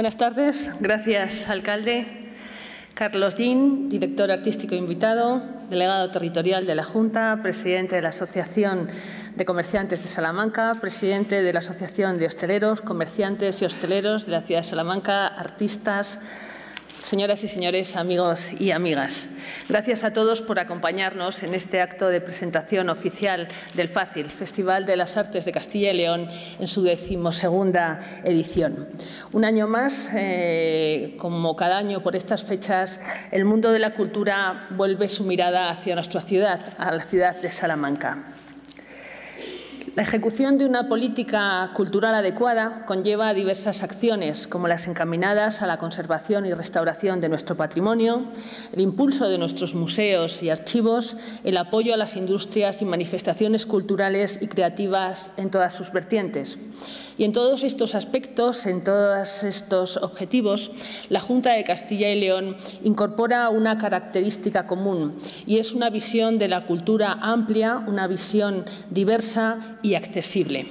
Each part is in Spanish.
Buenas tardes. Gracias, alcalde. Carlos Din, director artístico invitado, delegado territorial de la Junta, presidente de la Asociación de Comerciantes de Salamanca, presidente de la Asociación de Hosteleros, Comerciantes y Hosteleros de la ciudad de Salamanca, artistas, Señoras y señores, amigos y amigas, gracias a todos por acompañarnos en este acto de presentación oficial del FACIL, Festival de las Artes de Castilla y León, en su decimosegunda edición. Un año más, eh, como cada año por estas fechas, el mundo de la cultura vuelve su mirada hacia nuestra ciudad, a la ciudad de Salamanca. La ejecución de una política cultural adecuada conlleva diversas acciones, como las encaminadas a la conservación y restauración de nuestro patrimonio, el impulso de nuestros museos y archivos, el apoyo a las industrias y manifestaciones culturales y creativas en todas sus vertientes. Y en todos estos aspectos, en todos estos objetivos, la Junta de Castilla y León incorpora una característica común y es una visión de la cultura amplia, una visión diversa y accesible.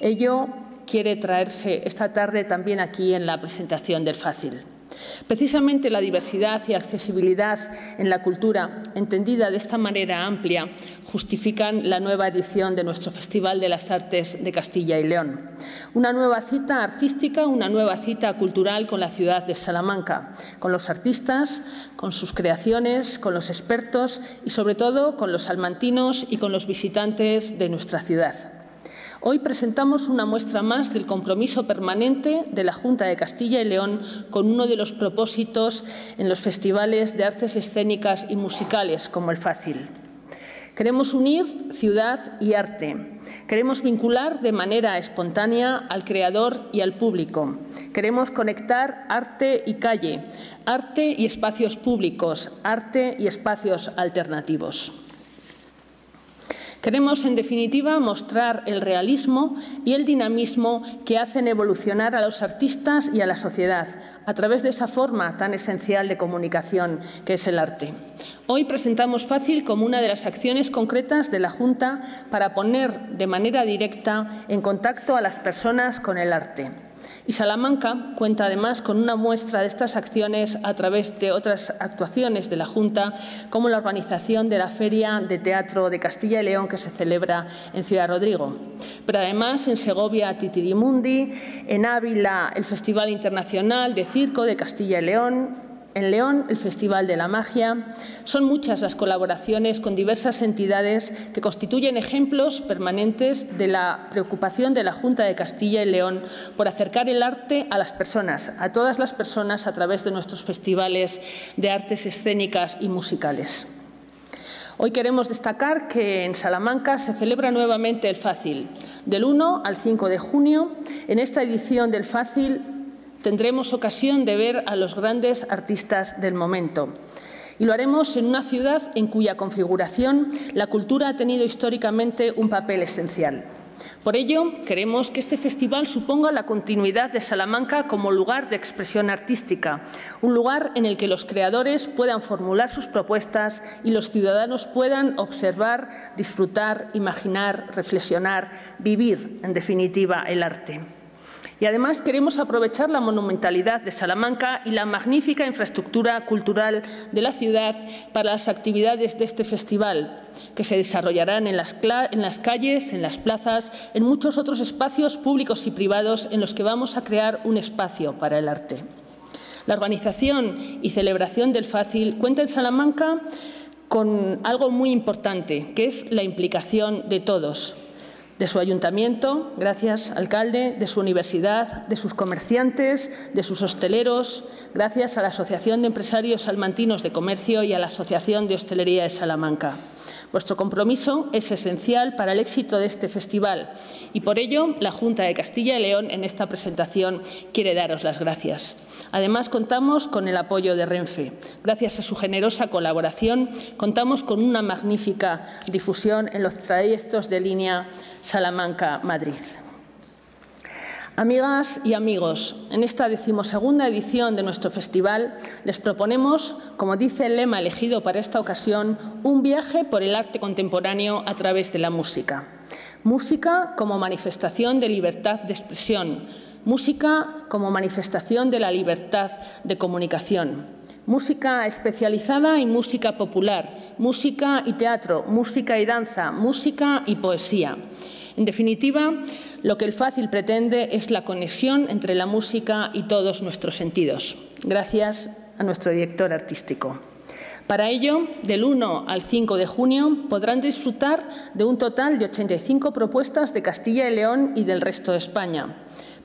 Ello quiere traerse esta tarde también aquí en la presentación del Fácil. Precisamente la diversidad y accesibilidad en la cultura, entendida de esta manera amplia, justifican la nueva edición de nuestro Festival de las Artes de Castilla y León. Una nueva cita artística, una nueva cita cultural con la ciudad de Salamanca, con los artistas, con sus creaciones, con los expertos y sobre todo con los salmantinos y con los visitantes de nuestra ciudad. Hoy presentamos una muestra más del compromiso permanente de la Junta de Castilla y León con uno de los propósitos en los festivales de artes escénicas y musicales, como el Fácil. Queremos unir ciudad y arte. Queremos vincular de manera espontánea al creador y al público. Queremos conectar arte y calle, arte y espacios públicos, arte y espacios alternativos. Queremos, en definitiva, mostrar el realismo y el dinamismo que hacen evolucionar a los artistas y a la sociedad a través de esa forma tan esencial de comunicación que es el arte. Hoy presentamos Fácil como una de las acciones concretas de la Junta para poner de manera directa en contacto a las personas con el arte. Y Salamanca cuenta además con una muestra de estas acciones a través de otras actuaciones de la Junta, como la organización de la Feria de Teatro de Castilla y León que se celebra en Ciudad Rodrigo. Pero además en Segovia Titirimundi, en Ávila el Festival Internacional de Circo de Castilla y León, en León, el Festival de la Magia. Son muchas las colaboraciones con diversas entidades que constituyen ejemplos permanentes de la preocupación de la Junta de Castilla y León por acercar el arte a las personas, a todas las personas, a través de nuestros festivales de artes escénicas y musicales. Hoy queremos destacar que en Salamanca se celebra nuevamente el Fácil. Del 1 al 5 de junio, en esta edición del Fácil tendremos ocasión de ver a los grandes artistas del momento. Y lo haremos en una ciudad en cuya configuración la cultura ha tenido históricamente un papel esencial. Por ello, queremos que este festival suponga la continuidad de Salamanca como lugar de expresión artística, un lugar en el que los creadores puedan formular sus propuestas y los ciudadanos puedan observar, disfrutar, imaginar, reflexionar, vivir, en definitiva, el arte. Y además queremos aprovechar la monumentalidad de Salamanca y la magnífica infraestructura cultural de la ciudad para las actividades de este festival, que se desarrollarán en las, calles, en las plazas, en muchos otros espacios públicos y privados en los que vamos a crear un espacio para el arte. La organización y celebración del Fácil cuenta en Salamanca con algo muy importante, que es la implicación de todos, de su ayuntamiento, gracias alcalde, de su universidad, de sus comerciantes, de sus hosteleros, gracias a la Asociación de Empresarios Salmantinos de Comercio y a la Asociación de Hostelería de Salamanca. Vuestro compromiso es esencial para el éxito de este festival y por ello la Junta de Castilla y León en esta presentación quiere daros las gracias. Además, contamos con el apoyo de Renfe. Gracias a su generosa colaboración, contamos con una magnífica difusión en los trayectos de línea Salamanca-Madrid. Amigas y amigos, en esta decimosegunda edición de nuestro festival les proponemos, como dice el lema elegido para esta ocasión, un viaje por el arte contemporáneo a través de la música. Música como manifestación de libertad de expresión, música como manifestación de la libertad de comunicación, música especializada y música popular, música y teatro, música y danza, música y poesía. En definitiva, lo que el fácil pretende es la conexión entre la música y todos nuestros sentidos. Gracias a nuestro director artístico. Para ello, del 1 al 5 de junio podrán disfrutar de un total de 85 propuestas de Castilla y León y del resto de España,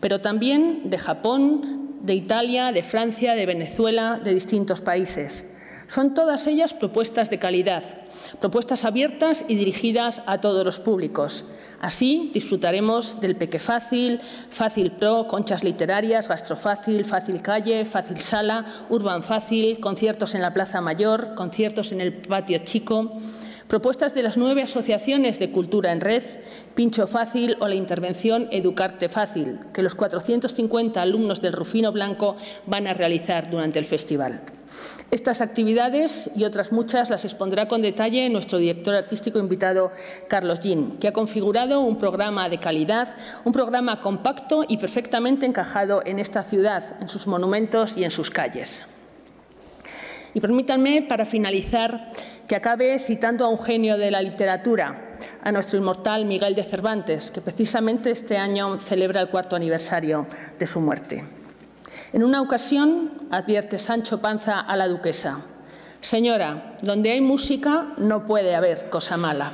pero también de Japón, de Italia, de Francia, de Venezuela, de distintos países. Son todas ellas propuestas de calidad, propuestas abiertas y dirigidas a todos los públicos. Así disfrutaremos del Peque Fácil, Fácil Pro, conchas literarias, Gastrofácil, Fácil Calle, Fácil Sala, Urban Fácil, conciertos en la Plaza Mayor, conciertos en el Patio Chico, propuestas de las nueve asociaciones de cultura en red, Pincho Fácil o la intervención Educarte Fácil, que los 450 alumnos del Rufino Blanco van a realizar durante el festival. Estas actividades y otras muchas las expondrá con detalle nuestro director artístico invitado, Carlos Gin, que ha configurado un programa de calidad, un programa compacto y perfectamente encajado en esta ciudad, en sus monumentos y en sus calles. Y permítanme, para finalizar, que acabe citando a un genio de la literatura, a nuestro inmortal Miguel de Cervantes, que precisamente este año celebra el cuarto aniversario de su muerte. En una ocasión advierte Sancho Panza a la duquesa, Señora, donde hay música no puede haber cosa mala.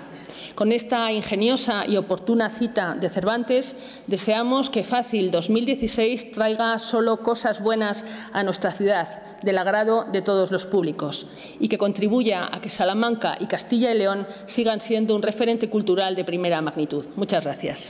Con esta ingeniosa y oportuna cita de Cervantes, deseamos que Fácil 2016 traiga solo cosas buenas a nuestra ciudad, del agrado de todos los públicos, y que contribuya a que Salamanca y Castilla y León sigan siendo un referente cultural de primera magnitud. Muchas gracias.